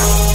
Bye.